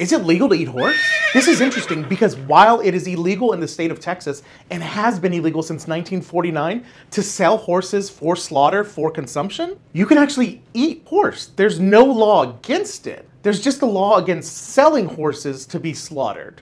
Is it legal to eat horse? This is interesting because while it is illegal in the state of Texas and has been illegal since 1949 to sell horses for slaughter for consumption, you can actually eat horse. There's no law against it. There's just a law against selling horses to be slaughtered.